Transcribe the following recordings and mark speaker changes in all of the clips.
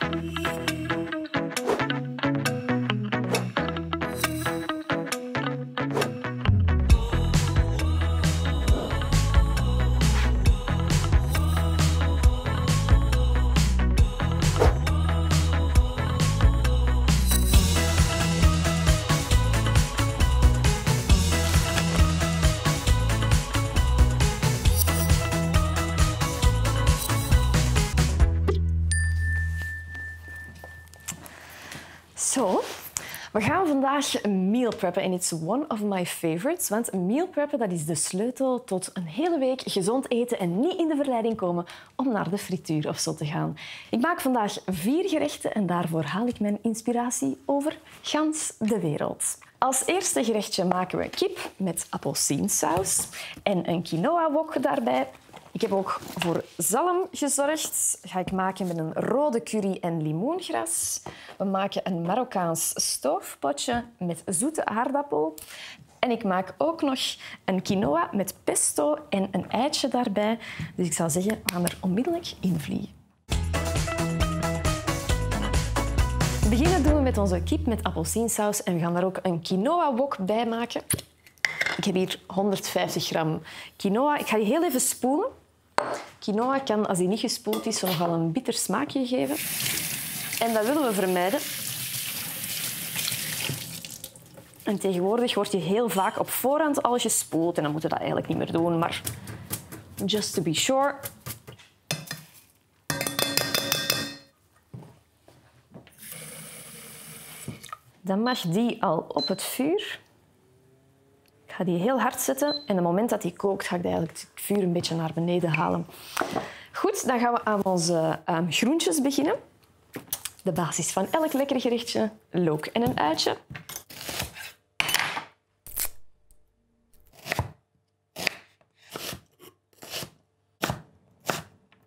Speaker 1: Zo, we gaan vandaag meal preppen en it's one of my favorites. Want meal preppen dat is de sleutel tot een hele week gezond eten en niet in de verleiding komen om naar de frituur of zo te gaan. Ik maak vandaag vier gerechten en daarvoor haal ik mijn inspiratie over gans de wereld. Als eerste gerechtje maken we kip met appelsiensaus en een quinoa-wok daarbij. Ik heb ook voor zalm gezorgd. Dat ga ik maken met een rode curry en limoengras. We maken een Marokkaans stoofpotje met zoete aardappel. En ik maak ook nog een quinoa met pesto en een eitje daarbij. Dus ik zou zeggen, we gaan er onmiddellijk in vliegen. Beginnen doen we met onze kip met appelsiensaus en we gaan daar ook een quinoa-wok bij maken. Ik heb hier 150 gram quinoa. Ik ga die heel even spoelen. Quinoa kan, als die niet gespoeld is, nogal een bitter smaakje geven. En dat willen we vermijden. En tegenwoordig wordt die heel vaak op voorhand al gespoeld. En dan moeten we dat eigenlijk niet meer doen. Maar just to be sure. Dan mag die al op het vuur. Ga die heel hard zetten en op het moment dat die kookt, ga ik eigenlijk het vuur een beetje naar beneden halen. Goed, dan gaan we aan onze um, groentjes beginnen. De basis van elk lekker gerechtje, look en een uitje.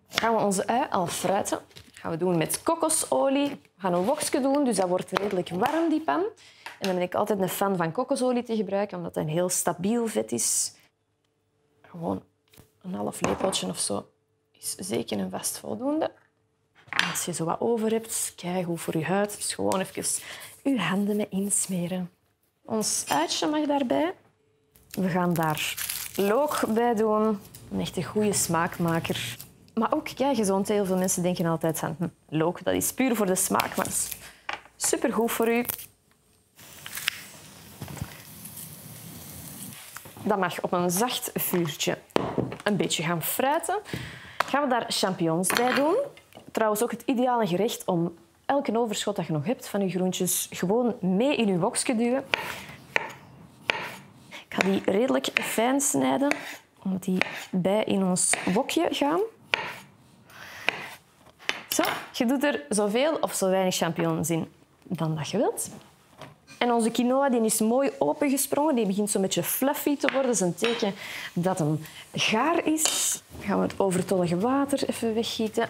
Speaker 1: Gaan we onze ui al fruiten. Dat gaan we doen met kokosolie. We gaan een wokje doen, dus dat wordt redelijk warm, die pan. En dan ben ik altijd een fan van kokosolie te gebruiken, omdat het een heel stabiel vet is. Gewoon een half lepeltje of zo is zeker een vast voldoende. als je zo wat over hebt, kijk hoe voor je huid. Dus gewoon even je handen mee insmeren. Ons uitje mag daarbij. We gaan daar look bij doen. Een echte goede smaakmaker. Maar ook kijk, gezond. Heel veel mensen denken altijd van hm, look, dat is puur voor de smaak, maar dat supergoed voor u. Dat mag op een zacht vuurtje een beetje gaan fruiten. Gaan we daar champignons bij doen. Trouwens ook het ideale gerecht om elke overschot dat je nog hebt van je groentjes gewoon mee in je wokje duwen. Ik ga die redelijk fijn snijden, omdat die bij in ons wokje gaan. Zo, je doet er zoveel of zo weinig champignons in dan dat je wilt. En onze quinoa die is mooi opengesprongen. Die begint zo'n beetje fluffy te worden. Dat is een teken dat hem gaar is. Dan gaan we het overtollige water even weggieten.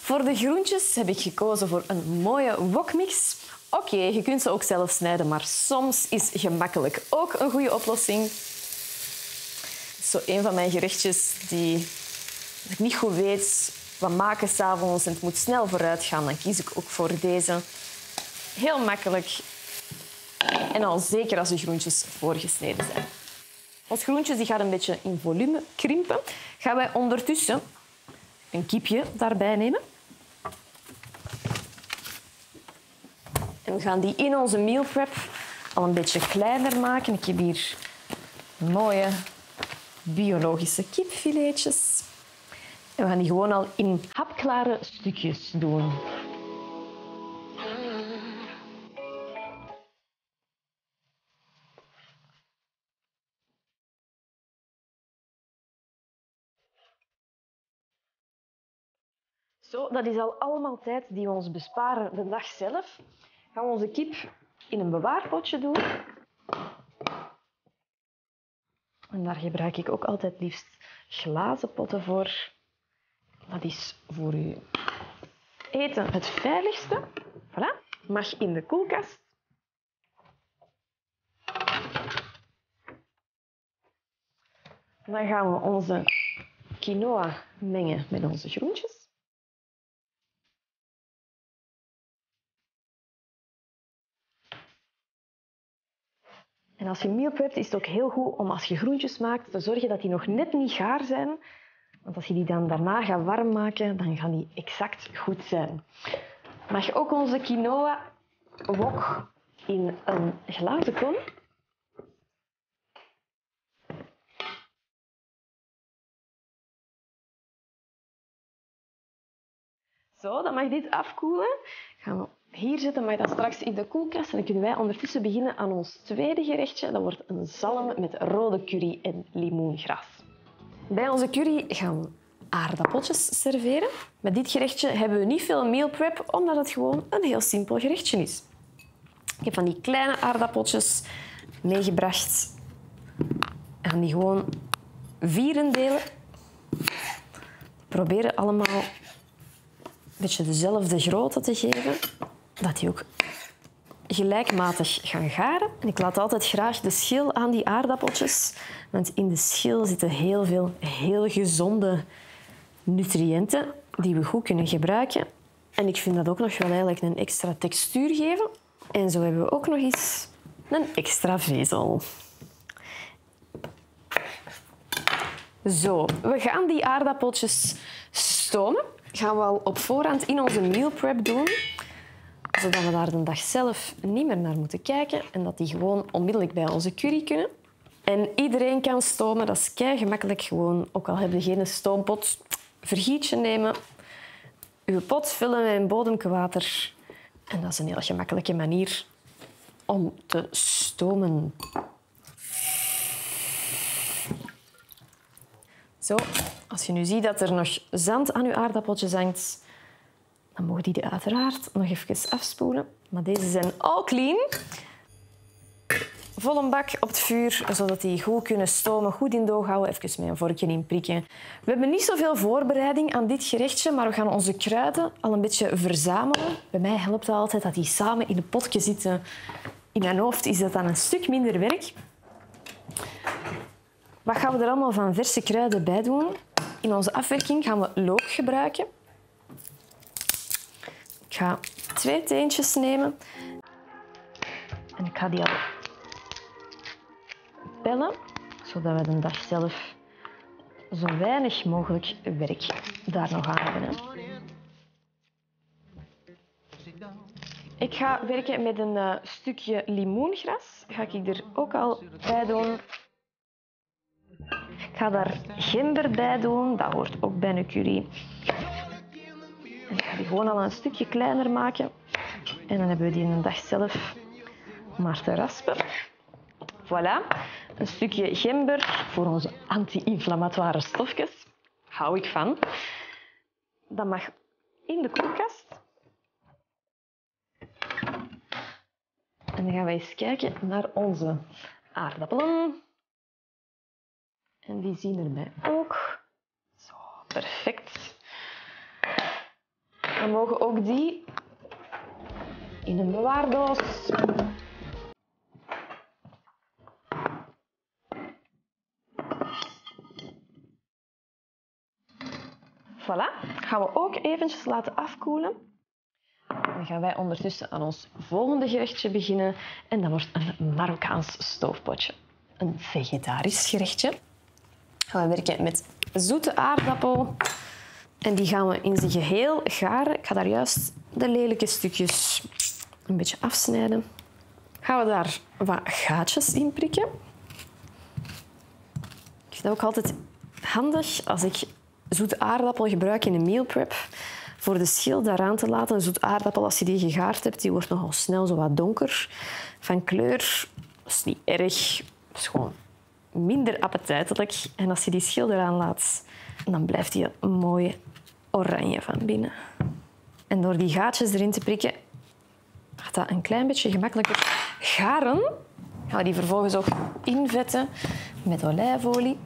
Speaker 1: Voor de groentjes heb ik gekozen voor een mooie wokmix. Oké, je kunt ze ook zelf snijden, maar soms is gemakkelijk ook een goede oplossing. Zo een van mijn gerechtjes die ik niet goed weet wat maken s'avonds en het moet snel vooruit gaan, dan kies ik ook voor deze. Heel makkelijk. En al zeker als de groentjes voorgesneden zijn. Als groentjes die gaan een beetje in volume krimpen, gaan wij ondertussen een kipje daarbij nemen. En we gaan die in onze meal prep al een beetje kleiner maken. Ik heb hier mooie biologische kipfiletjes. En we gaan die gewoon al in hapklare stukjes doen. Zo, dat is al allemaal tijd die we ons besparen de dag zelf. Gaan we onze kip in een bewaarpotje doen. En daar gebruik ik ook altijd liefst glazen potten voor. Dat is voor uw eten het veiligste. Voilà. Mag in de koelkast. Dan gaan we onze quinoa mengen met onze groentjes. En als je meal prept, is het ook heel goed om als je groentjes maakt te zorgen dat die nog net niet gaar zijn. Want als je die dan daarna gaat warm maken, dan gaan die exact goed zijn. Mag je ook onze quinoa wok in een glazen kom. Zo, dan mag dit afkoelen. Hier zetten, mag dat straks in de koelkast. En dan kunnen wij ondertussen beginnen aan ons tweede gerechtje. Dat wordt een zalm met rode curry en limoengras. Bij onze curry gaan we aardappeltjes serveren. Met dit gerechtje hebben we niet veel meal prep, omdat het gewoon een heel simpel gerechtje is. Ik heb van die kleine aardappeltjes meegebracht. En die gewoon vieren delen. Proberen allemaal een beetje dezelfde grootte te geven. Dat die ook gelijkmatig gaan garen. En ik laat altijd graag de schil aan die aardappeltjes. Want in de schil zitten heel veel heel gezonde nutriënten die we goed kunnen gebruiken. En ik vind dat ook nog wel eigenlijk een extra textuur geven. En zo hebben we ook nog eens een extra vezel. Zo, we gaan die aardappeltjes stomen. Gaan we al op voorhand in onze meal prep doen zodat we daar de dag zelf niet meer naar moeten kijken en dat die gewoon onmiddellijk bij onze curry kunnen. En iedereen kan stomen, dat is kei gemakkelijk gewoon. Ook al heb je geen stoompot, vergietje nemen, je pot vullen met een bodemke water. En dat is een heel gemakkelijke manier om te stomen. Zo, als je nu ziet dat er nog zand aan je aardappeltjes hangt, dan mogen die uiteraard nog even afspoelen. Maar deze zijn al clean. Vol een bak op het vuur, zodat die goed kunnen stomen. Goed in doog houden, even met een vorkje in prikken. We hebben niet zoveel voorbereiding aan dit gerechtje, maar we gaan onze kruiden al een beetje verzamelen. Bij mij helpt het altijd dat die samen in een potje zitten. In mijn hoofd is dat dan een stuk minder werk. Wat gaan we er allemaal van verse kruiden bij doen? In onze afwerking gaan we look gebruiken. Ik ga twee teentjes nemen. En ik ga die al pellen, zodat we de dag zelf zo weinig mogelijk werk daar nog aan hebben. Ik ga werken met een uh, stukje limoengras. Ga ik er ook al bij doen. Ik ga daar gember bij doen. Dat hoort ook bij een curry. Gewoon al een stukje kleiner maken. En dan hebben we die een dag zelf maar te raspen. Voilà, een stukje gember voor onze anti-inflammatoire stofjes. Hou ik van. Dat mag in de koelkast. En dan gaan we eens kijken naar onze aardappelen. En die zien er mij ook. Zo, perfect. Dan mogen ook die in een bewaardoos. Voilà, gaan we ook eventjes laten afkoelen. Dan gaan wij ondertussen aan ons volgende gerechtje beginnen. En dat wordt een Marokkaans stoofpotje. Een vegetarisch gerechtje. Gaan we werken met zoete aardappel. En die gaan we in zijn geheel garen. Ik ga daar juist de lelijke stukjes een beetje afsnijden. Gaan we daar wat gaatjes in prikken. Ik vind het ook altijd handig als ik zoete aardappel gebruik in een meal prep. Voor de schil daaraan te laten. Een zoete aardappel, als je die gegaard hebt, die wordt nogal snel zo wat donker van kleur. Dat is niet erg. Dat is gewoon minder appetijtelijk. En als je die schil eraan laat, dan blijft die mooi oranje van binnen. En door die gaatjes erin te prikken, gaat dat een klein beetje gemakkelijker garen. Gaan we die vervolgens ook invetten met olijfolie.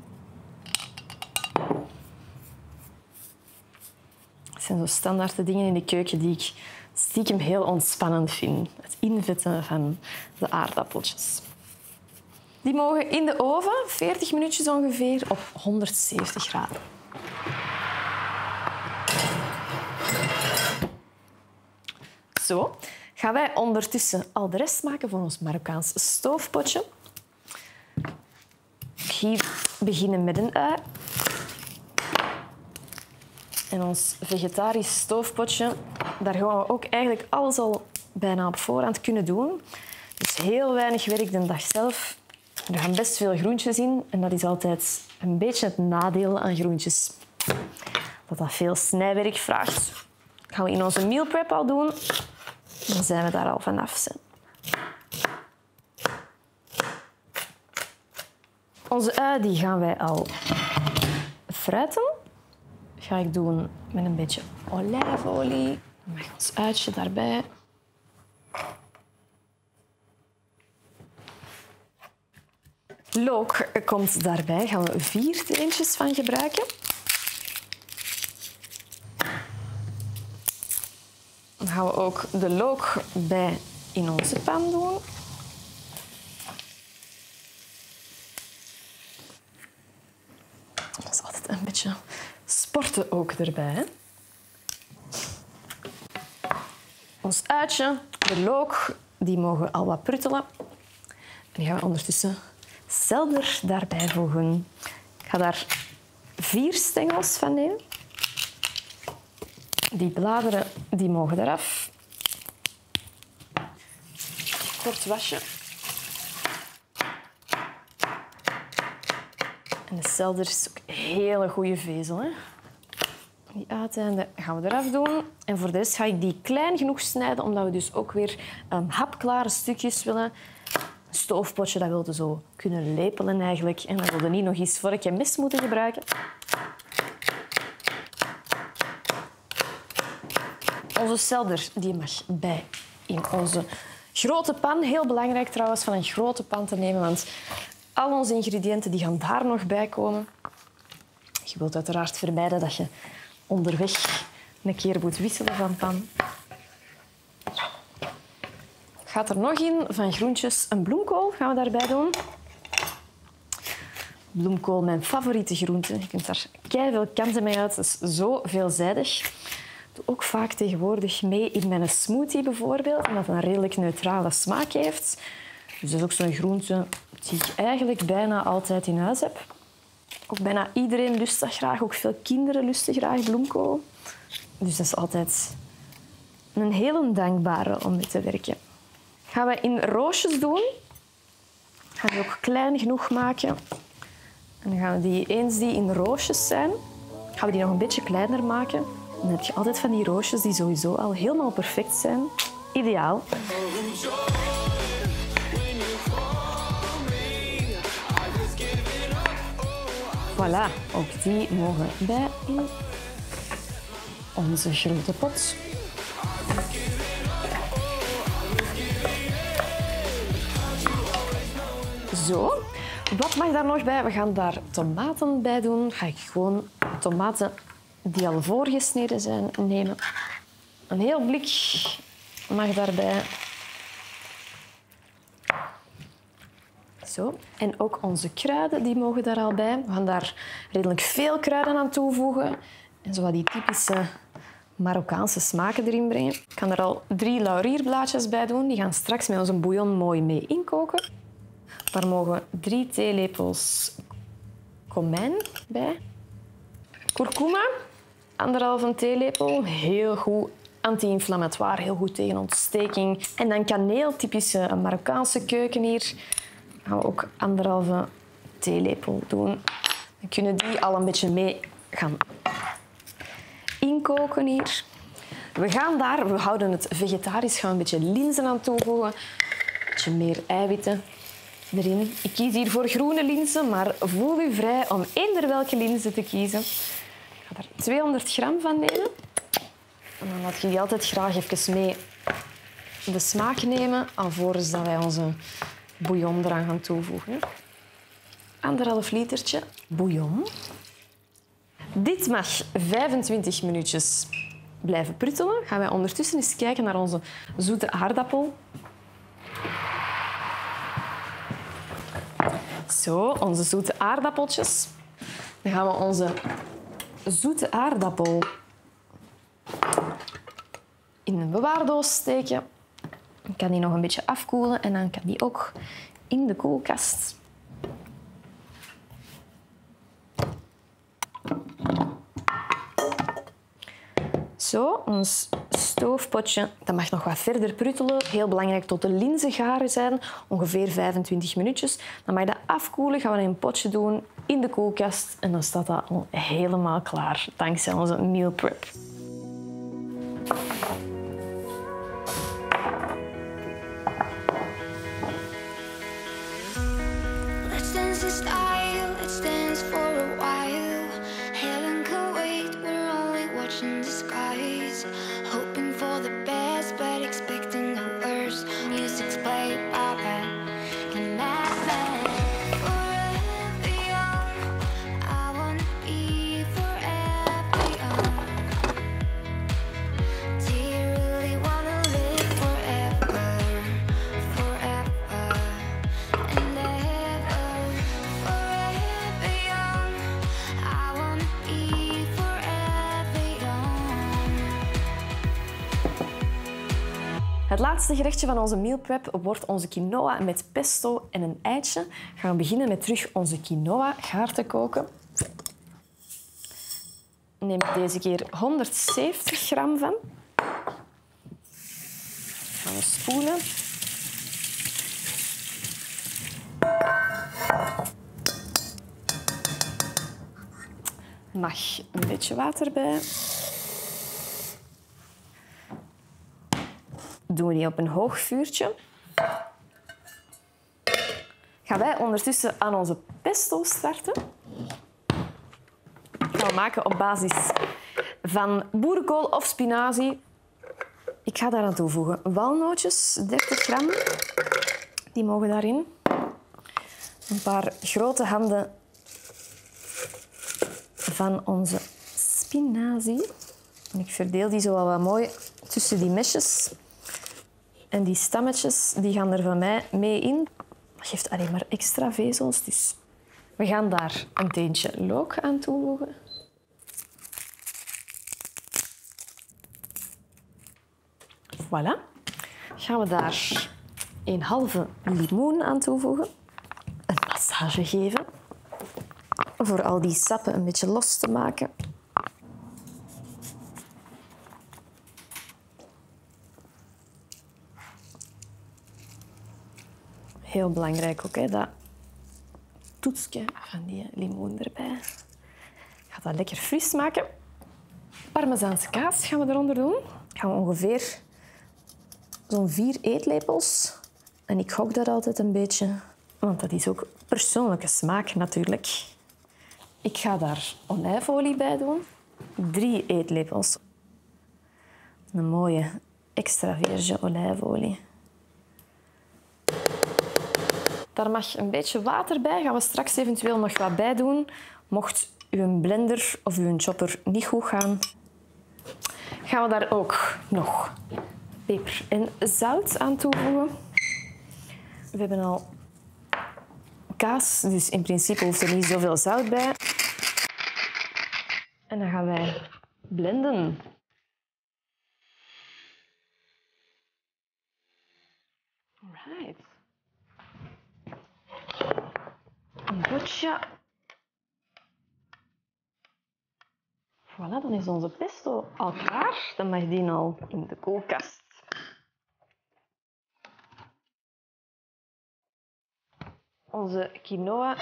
Speaker 1: Dat zijn zo standaard dingen in de keuken die ik stiekem heel ontspannend vind. Het invetten van de aardappeltjes. Die mogen in de oven, 40 minuutjes ongeveer, op 170 graden. Zo gaan wij ondertussen al de rest maken van ons Marokkaans stoofpotje. Hier beginnen met een ui. En ons vegetarisch stoofpotje, daar gaan we ook eigenlijk alles al bijna op voorhand kunnen doen. Dus heel weinig werk de dag zelf. Er gaan best veel groentjes in en dat is altijd een beetje het nadeel aan groentjes. Dat dat veel snijwerk vraagt. Dat gaan we in onze meal prep al doen. Dan zijn we daar al vanaf. Onze ui die gaan wij al fruiten. Dat ga ik doen met een beetje olijfolie. Dan mag ons uitje daarbij. Look komt daarbij. Gaan we vier teentjes van gebruiken. Gaan we ook de look bij in onze pan doen. Dat is altijd een beetje sporten ook erbij. Ons uitje, de look, die mogen al wat pruttelen. En die gaan we ondertussen selder daarbij voegen. Ik ga daar vier stengels van nemen. Die bladeren die mogen eraf. Kort wasje. En de selder is ook een hele goede vezel. Hè? Die uiteinden gaan we eraf doen. En voor deze ga ik die klein genoeg snijden, omdat we dus ook weer um, hapklare stukjes willen. Een stoofpotje, dat wilde zo kunnen lepelen eigenlijk. En dan wilde niet nog eens vorkje mes moeten gebruiken. Onze selder die mag bij in onze grote pan. Heel belangrijk trouwens van een grote pan te nemen, want al onze ingrediënten die gaan daar nog bij komen. Je wilt uiteraard vermijden dat je onderweg een keer moet wisselen van pan. Gaat er nog in van groentjes een bloemkool gaan we daarbij doen. Bloemkool, mijn favoriete groente. Je kunt daar veel kanten mee uit. Het is zo veelzijdig. Doe ook vaak tegenwoordig mee in mijn smoothie bijvoorbeeld, omdat het een redelijk neutrale smaak heeft. Dus dat is ook zo'n groente die ik eigenlijk bijna altijd in huis heb. Ook bijna iedereen lust dat graag. Ook veel kinderen lusten graag bloemkool. Dus dat is altijd een hele dankbare om mee te werken. Gaan we in roosjes doen. Gaan we ook klein genoeg maken. En dan gaan we die, eens die in roosjes zijn, gaan we die nog een beetje kleiner maken. Dan heb je altijd van die roosjes die sowieso al helemaal perfect zijn. Ideaal. Voilà, ook die mogen bij in onze grote pot. Zo. Wat mag daar nog bij? We gaan daar tomaten bij doen. Ga ik gewoon tomaten die al voorgesneden zijn nemen. Een heel blik mag daarbij. Zo. En ook onze kruiden die mogen daar al bij. We gaan daar redelijk veel kruiden aan toevoegen. En zo wat die typische Marokkaanse smaken erin brengen. Ik kan er al drie laurierblaadjes bij doen. Die gaan straks met onze bouillon mooi mee inkoken. Daar mogen drie theelepels komijn bij. Kurkuma, anderhalve theelepel. Heel goed anti-inflammatoire, heel goed tegen ontsteking. En dan kaneel, typische Marokkaanse keuken hier. gaan we ook anderhalve theelepel doen. Dan kunnen die al een beetje mee gaan inkoken hier. We gaan daar, we houden het vegetarisch, gaan een beetje linzen aan toevoegen. Een beetje meer eiwitten erin. Ik kies hier voor groene linzen, maar voel u vrij om eender welke linzen te kiezen. Ga er 200 gram van nemen. En dan laat je die altijd graag even mee de smaak nemen, alvorens dat wij onze bouillon eraan gaan toevoegen. Anderhalf litertje bouillon. Dit mag 25 minuutjes blijven pruttelen. Gaan wij ondertussen eens kijken naar onze zoete aardappel. Zo, onze zoete aardappeltjes. Dan gaan we onze zoete aardappel in een bewaardoos steken. Dan kan die nog een beetje afkoelen en dan kan die ook in de koelkast. Zo, ons stoofpotje. Dat mag nog wat verder pruttelen. Heel belangrijk tot de linzen garen zijn. Ongeveer 25 minuutjes. Dan mag je dat afkoelen. Gaan we in een potje doen in de koelkast. En dan staat dat al helemaal klaar. Dankzij onze meal prep. Laatste gerechtje van onze meal prep wordt onze quinoa met pesto en een eitje. Gaan we beginnen met terug onze quinoa gaar te koken. Neem ik deze keer 170 gram van. Gaan we spoelen. Mag een beetje water bij. Doen we die op een hoog vuurtje. Gaan wij ondertussen aan onze pesto starten. Gaan we maken op basis van boerenkool of spinazie. Ik ga daaraan toevoegen walnootjes, 30 gram. Die mogen daarin. Een paar grote handen van onze spinazie. En ik verdeel die zo wel wat mooi tussen die mesjes. En die stammetjes die gaan er van mij mee in. Dat geeft alleen maar extra vezels. Dus we gaan daar een teentje look aan toevoegen. Voilà. Gaan we daar een halve limoen aan toevoegen. Een massage geven. Voor al die sappen een beetje los te maken. Heel belangrijk ook, hè, dat toetsje van die limoen erbij. Ik ga dat lekker fris maken. Parmezaanse kaas gaan we eronder doen. Gaan we ongeveer zo'n vier eetlepels. En ik gok dat altijd een beetje, want dat is ook persoonlijke smaak natuurlijk. Ik ga daar olijfolie bij doen. Drie eetlepels. Een mooie extra virge olijfolie. Daar mag een beetje water bij. Gaan we straks eventueel nog wat bij doen. Mocht uw blender of uw chopper niet goed gaan, gaan we daar ook nog peper en zout aan toevoegen. We hebben al kaas, dus in principe hoeft er niet zoveel zout bij. En dan gaan wij blenden. Alright. Voilà, dan is onze pesto al klaar. Dan mag die al in de koelkast. Onze quinoa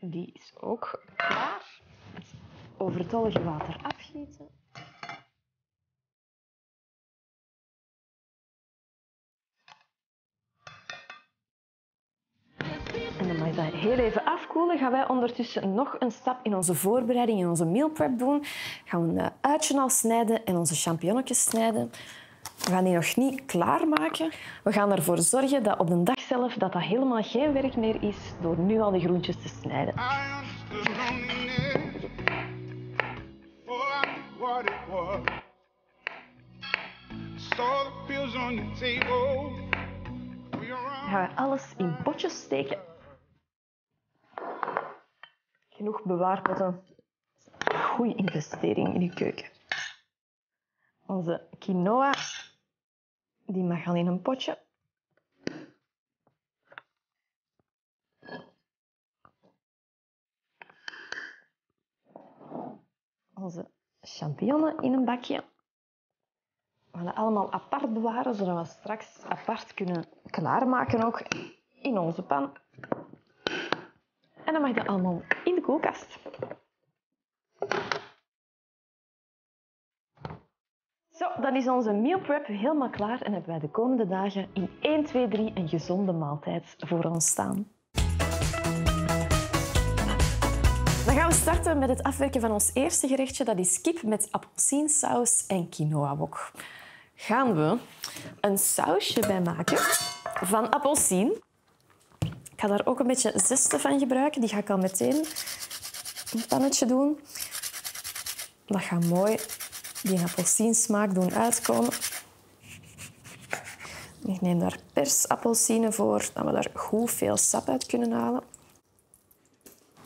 Speaker 1: die is ook klaar. Het overtollige water afgieten. Heel even afkoelen. Gaan wij ondertussen nog een stap in onze voorbereiding, in onze meal prep doen. Gaan we een uitje al snijden en onze champignonnetjes snijden. We gaan die nog niet klaarmaken. We gaan ervoor zorgen dat op de dag zelf dat dat helemaal geen werk meer is door nu al die groentjes te snijden. Gaan we alles in potjes steken. Genoeg bewaarpotten. Goeie investering in je keuken. Onze quinoa, die mag al in een potje. Onze champignonnen in een bakje. gaan dat allemaal apart bewaren, zodat we straks apart kunnen klaarmaken ook in onze pan. En dan mag dat allemaal in de koelkast. Zo, dan is onze meal prep helemaal klaar en hebben wij de komende dagen in 1, 2, 3 een gezonde maaltijd voor ons staan. Dan gaan we starten met het afwerken van ons eerste gerechtje. Dat is kip met appelsiensaus en quinoa-wok. Gaan we een sausje bij maken van appelsien. Ik ga daar ook een beetje zesten van gebruiken. Die ga ik al meteen in pannetje doen. Dat gaat mooi die appelsiensmaak doen uitkomen. Ik neem daar persappelsine voor, dat we daar goed veel sap uit kunnen halen.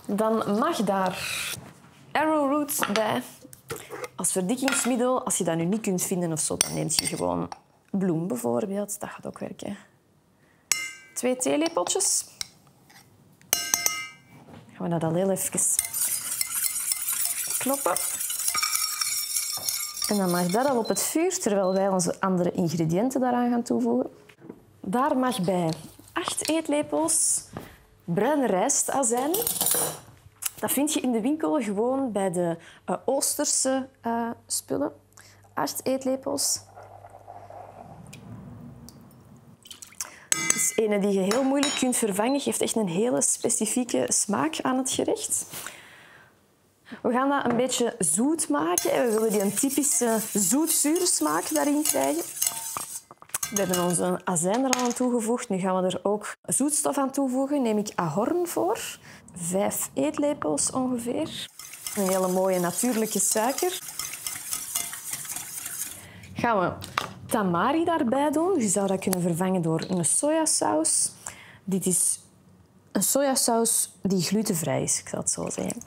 Speaker 1: Dan mag daar arrowroot bij. Als verdikkingsmiddel, als je dat nu niet kunt vinden of zo, dan neem je gewoon bloem bijvoorbeeld. Dat gaat ook werken. Twee theelepeltjes. Gaan we dat al heel even kloppen. En dan mag dat al op het vuur, terwijl wij onze andere ingrediënten daaraan gaan toevoegen. Daar mag bij 8 eetlepels bruine rijstazijn. Dat vind je in de winkel gewoon bij de uh, Oosterse uh, spullen. 8 eetlepels. Is een die je heel moeilijk kunt vervangen. Geeft echt een hele specifieke smaak aan het gerecht. We gaan dat een beetje zoet maken. We willen die een typische zoet-zure smaak daarin krijgen. We hebben onze azijn er al aan toegevoegd. Nu gaan we er ook zoetstof aan toevoegen. Neem ik ahorn voor. Vijf eetlepels ongeveer. Een hele mooie natuurlijke suiker. Gaan we tamari daarbij doen. Je zou dat kunnen vervangen door een sojasaus. Dit is een sojasaus die glutenvrij is, ik zal het zo zeggen.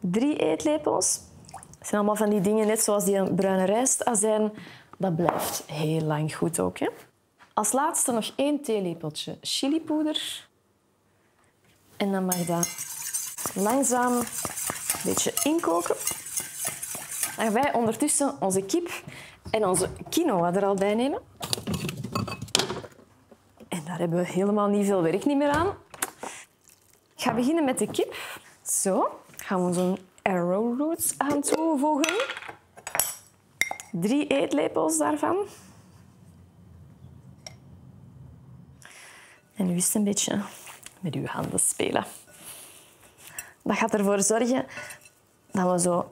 Speaker 1: Drie eetlepels. Dat zijn allemaal van die dingen, net zoals die bruine rijstazijn. Dat blijft heel lang goed ook. Hè? Als laatste nog één theelepeltje chilipoeder. En dan mag dat langzaam een beetje inkoken. Gaan wij ondertussen onze kip en onze quinoa er al bij nemen. En daar hebben we helemaal niet veel werk niet meer aan. Ik ga beginnen met de kip. Zo, gaan we onze arrowroots aan toevoegen. Drie eetlepels daarvan. En nu is het een beetje met uw handen spelen. Dat gaat ervoor zorgen dat we zo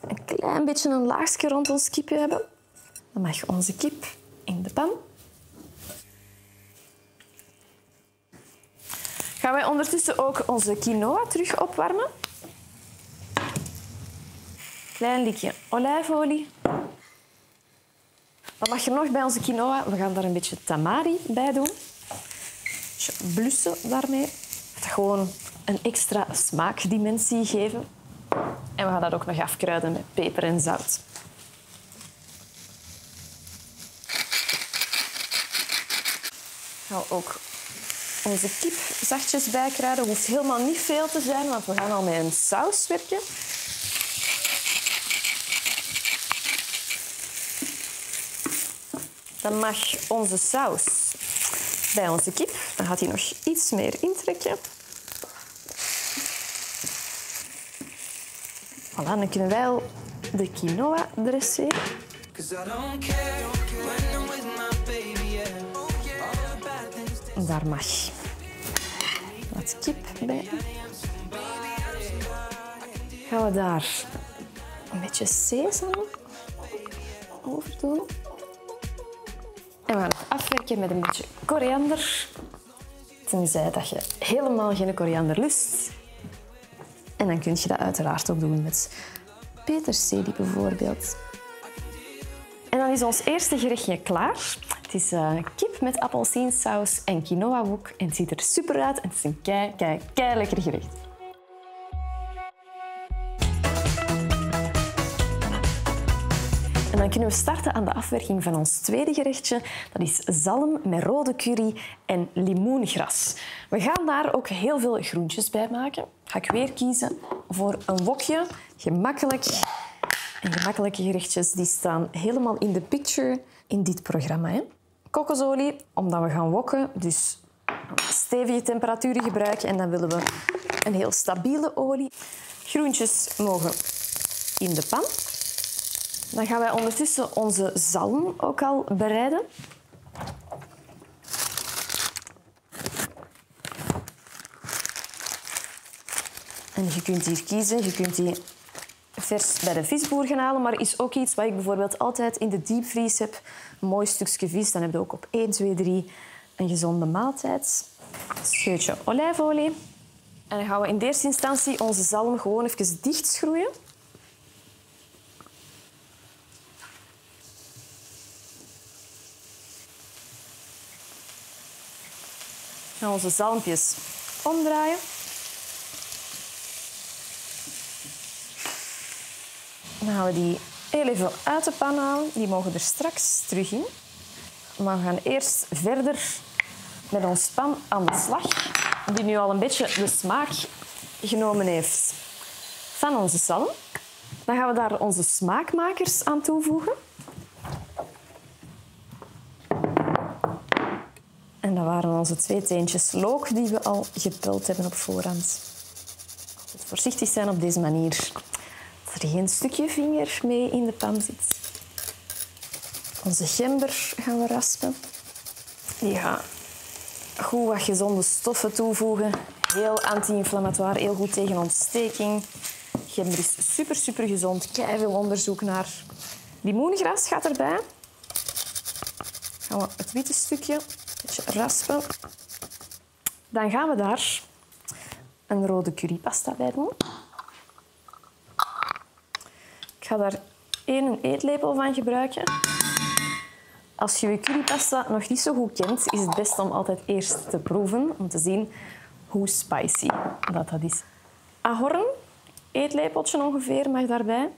Speaker 1: een klein beetje een laagje rond ons kipje hebben. Dan mag onze kip in de pan. Gaan wij ondertussen ook onze quinoa terug opwarmen. Klein likje olijfolie. Wat mag er nog bij onze quinoa? We gaan daar een beetje tamari bij doen. Een blussen daarmee. Dat gewoon een extra smaakdimensie geven. En we gaan dat ook nog afkruiden met peper en zout. We ook onze kip zachtjes bijkruiden. Hoeft helemaal niet veel te zijn, want we gaan al met een saus werken. Dan mag onze saus bij onze kip. Dan gaat hij nog iets meer intrekken. Voilà, dan kunnen wij al de quinoa dresseren. Daar mag wat kip bij. Gaan we daar een beetje sesam over doen. En we gaan het afwerken met een beetje koriander. Tenzij dat je helemaal geen koriander lust. En dan kun je dat uiteraard ook doen met peterselie bijvoorbeeld. En dan is ons eerste gerechtje klaar. Het is uh, kip met appelsiensaus en quinoa wok. En het ziet er super uit en het is een kei, kei, kei lekker gerecht. En dan kunnen we starten aan de afwerking van ons tweede gerechtje. Dat is zalm met rode curry en limoengras. We gaan daar ook heel veel groentjes bij maken. Ga ik weer kiezen voor een wokje. Gemakkelijk En gemakkelijke gerechtjes die staan helemaal in de picture in dit programma. Hè. Kokosolie, omdat we gaan wokken, dus stevige temperaturen gebruiken. En dan willen we een heel stabiele olie. Groentjes mogen in de pan. Dan gaan wij ondertussen onze zalm ook al bereiden. En je kunt hier kiezen. Je kunt die vers bij de visboer gaan halen, maar is ook iets wat ik bijvoorbeeld altijd in de diepvries heb. Mooi stukje vis, dan heb je ook op 1, 2, 3 een gezonde maaltijd. Scheutje olijfolie. En dan gaan we in eerste instantie onze zalm gewoon even dichtschroeien. gaan onze zalmpjes omdraaien. Dan gaan we die heel even uit de pan halen. Die mogen er straks terug in. Maar we gaan eerst verder met ons pan aan de slag. Die nu al een beetje de smaak genomen heeft van onze zalm. Dan gaan we daar onze smaakmakers aan toevoegen. En dat waren onze twee teentjes look die we al gepeld hebben op voorhand. Voorzichtig zijn op deze manier. Geen stukje vinger mee in de pan zit. Onze gember gaan we raspen. Die gaat goed wat gezonde stoffen toevoegen. Heel anti-inflammatoire, heel goed tegen ontsteking. Gember is super, super gezond. Kei veel onderzoek naar. Limoengras gaat erbij. Gaan we het witte stukje beetje raspen. Dan gaan we daar een rode currypasta bij doen. Ik ga daar één eetlepel van gebruiken. Als je je currypasta nog niet zo goed kent, is het best om altijd eerst te proeven om te zien hoe spicy dat, dat is. Ahorn, eetlepeltje ongeveer, mag daarbij.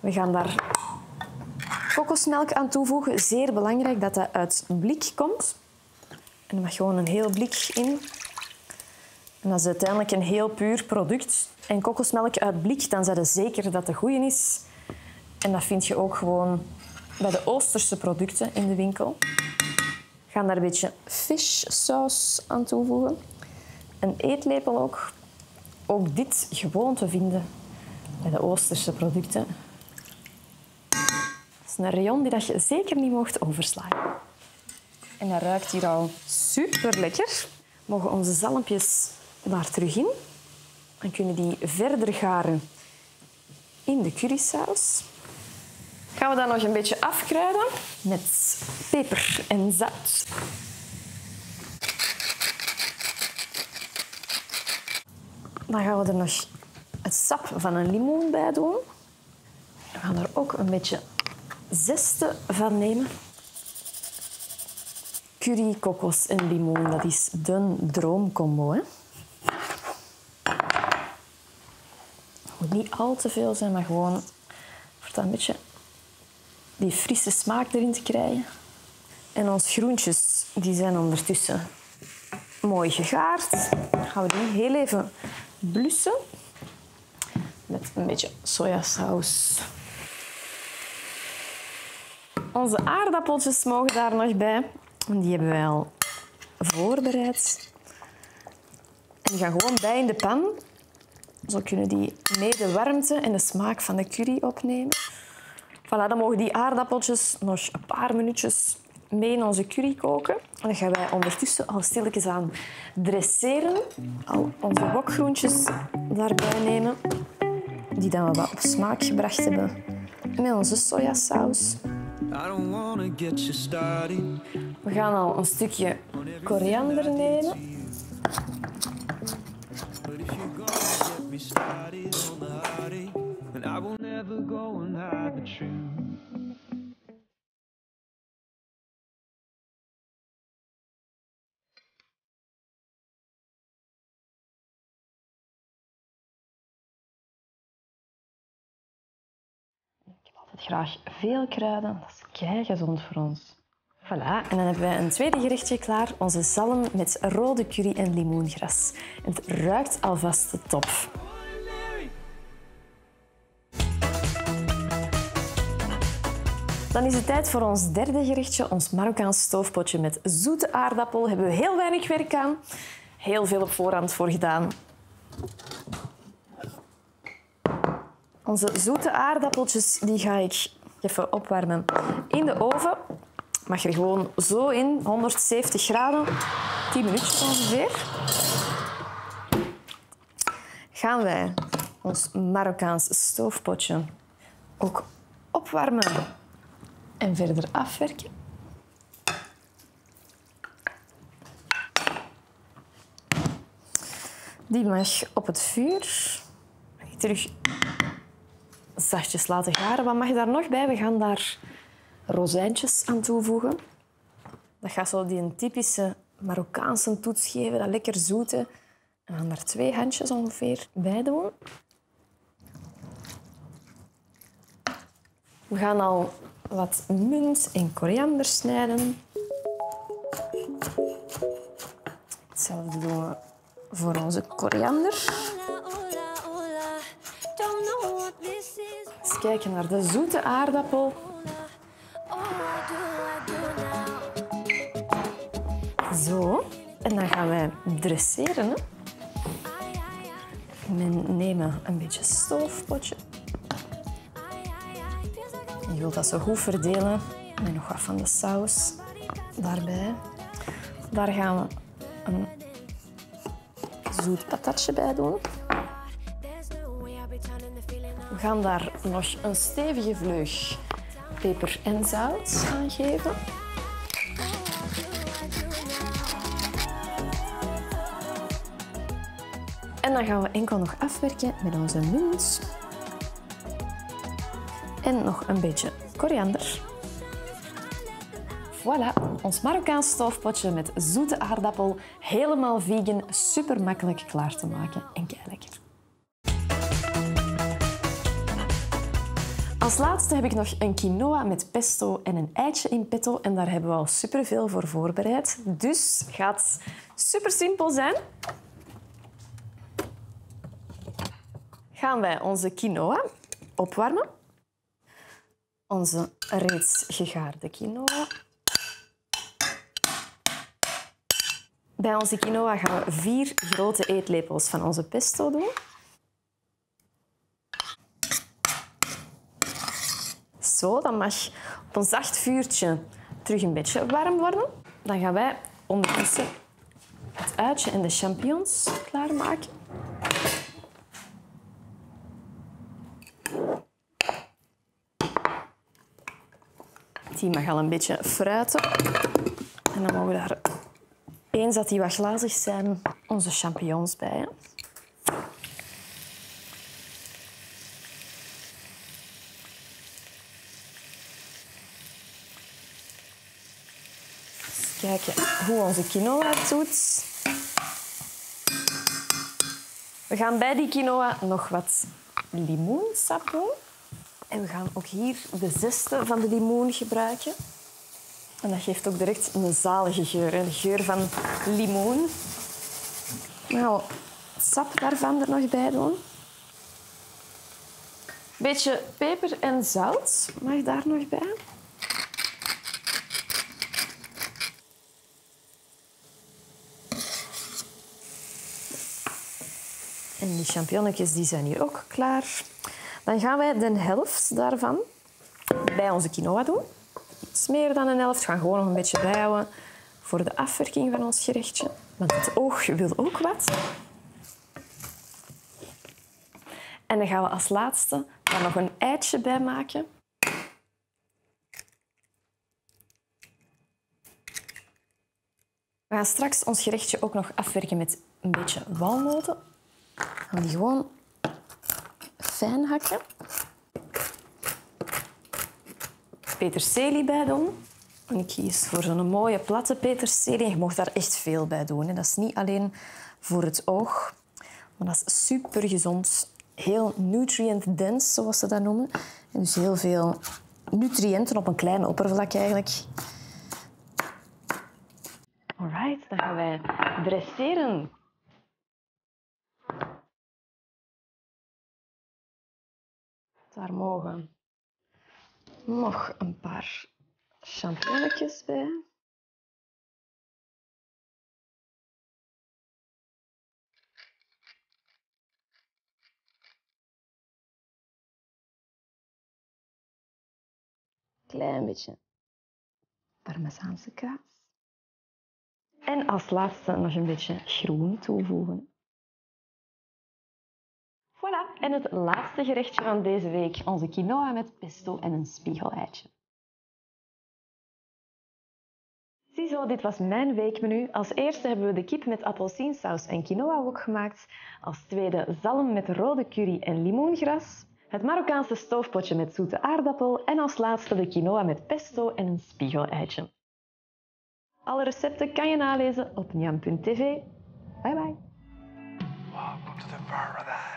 Speaker 1: We gaan daar kokosmelk aan toevoegen. Zeer belangrijk dat dat uit blik komt. En er mag gewoon een heel blik in. En dat is uiteindelijk een heel puur product. En kokosmelk uit blik, dan zijn je zeker dat het goede is. En dat vind je ook gewoon bij de Oosterse producten in de winkel. We gaan daar een beetje saus aan toevoegen. Een eetlepel ook. Ook dit gewoon te vinden bij de Oosterse producten. Dat is een rayon die dat je zeker niet mocht overslaan. En dat ruikt hier al super lekker. Mogen onze zalmpjes daar terug in. Dan kunnen die verder garen in de currysaus. Gaan we dan nog een beetje afkruiden met peper en zout. Dan gaan we er nog het sap van een limoen bij doen. We gaan er ook een beetje zeste van nemen. Curry, kokos en limoen, dat is de droomcombo. Hè? Niet al te veel zijn, maar gewoon voor dat een beetje die frisse smaak erin te krijgen. En onze groentjes die zijn ondertussen mooi gegaard. Dan gaan we die heel even blussen met een beetje sojasaus. Onze aardappeltjes mogen daar nog bij. Die hebben wij al voorbereid. En die gaan gewoon bij in de pan. Zo kunnen die mee de warmte en de smaak van de curry opnemen. Voilà, dan mogen die aardappeltjes nog een paar minuutjes mee in onze curry koken. En dan gaan wij ondertussen al stilletjes aan dresseren. Al onze wokgroentjes daarbij nemen. Die dan we wat op smaak gebracht hebben met onze sojasaus. We gaan al een stukje koriander nemen.
Speaker 2: Started on the then I will never go and hide the truth.
Speaker 1: Graag veel kruiden. Dat is kei gezond voor ons. Voilà, en dan hebben wij een tweede gerechtje klaar. Onze zalm met rode curry en limoengras. Het ruikt alvast top. Dan is het tijd voor ons derde gerechtje, ons Marokkaans stoofpotje met zoete aardappel. Hebben we heel weinig werk aan. Heel veel op voorhand voor gedaan. Onze zoete aardappeltjes die ga ik even opwarmen in de oven. Mag er gewoon zo in, 170 graden, 10 minuutjes ongeveer. Gaan wij ons Marokkaans stoofpotje ook opwarmen en verder afwerken. Die mag op het vuur terug zachtjes laten garen. Wat mag daar nog bij? We gaan daar rozijntjes aan toevoegen. Dat gaat zo die een typische Marokkaanse toets geven, dat lekker zoete. En gaan daar twee handjes ongeveer bij doen. We gaan al wat munt en koriander snijden. Hetzelfde doen we voor onze koriander. Eens kijken naar de zoete aardappel. Zo. En dan gaan wij dresseren. Hè. We nemen een beetje stoofpotje. Wilt dat zo goed verdelen met nog wat van de saus daarbij. Daar gaan we een zoet patatje bij doen. We gaan daar nog een stevige vleug peper en zout aan geven. En dan gaan we enkel nog afwerken met onze munt. En nog een beetje koriander. Voilà, ons Marokkaans stoofpotje met zoete aardappel. Helemaal vegan, super makkelijk klaar te maken en kei lekker. Als laatste heb ik nog een quinoa met pesto en een eitje in petto. En daar hebben we al superveel voor voorbereid. Dus gaat super simpel zijn. Gaan wij onze quinoa opwarmen. Onze reeds gegaarde quinoa. Bij onze quinoa gaan we vier grote eetlepels van onze pesto doen. Zo, dat mag op een zacht vuurtje terug een beetje warm worden. Dan gaan wij ondertussen het uitje en de champignons klaarmaken. Die mag al een beetje fruiten. En dan mogen we daar, eens dat die wat glazig zijn, onze champignons bij. kijken hoe onze quinoa het doet. We gaan bij die quinoa nog wat limoensap doen. En we gaan ook hier de zeste van de limoen gebruiken. En dat geeft ook direct een zalige geur. Een geur van limoen. Nou, sap daarvan er nog bij doen. Beetje peper en zout mag daar nog bij. En die champignonnetjes die zijn hier ook klaar. Dan gaan wij de helft daarvan bij onze quinoa doen. Meer dan een helft. Gaan gewoon nog een beetje bijhouden voor de afwerking van ons gerechtje. Want het oog wil ook wat. En dan gaan we als laatste daar nog een eitje bij maken. We gaan straks ons gerechtje ook nog afwerken met een beetje walnoten. We gaan die gewoon fijn hakken. Peterselie bij doen. En ik kies voor zo'n mooie platte peterselie. Je mag daar echt veel bij doen. hè. Dat is niet alleen voor het oog, maar dat is super gezond. Heel nutrient dense, zoals ze dat noemen. En dus heel veel nutriënten op een klein oppervlak eigenlijk. Alright, dan gaan wij dresseren. Daar mogen Nog een paar champignonnetjes bij. Klein beetje parmezaanse kaas. En als laatste nog een beetje groen toevoegen. Voilà, en het laatste gerechtje van deze week, onze quinoa met pesto en een spiegeleitje. Ziezo, dit was mijn weekmenu. Als eerste hebben we de kip met appelsiensaus en quinoa ook gemaakt. Als tweede zalm met rode curry en limoengras. Het Marokkaanse stoofpotje met zoete aardappel. En als laatste de quinoa met pesto en een spiegeleitje. Alle recepten kan je nalezen op njam.tv. Bye bye.
Speaker 3: Welcome to the.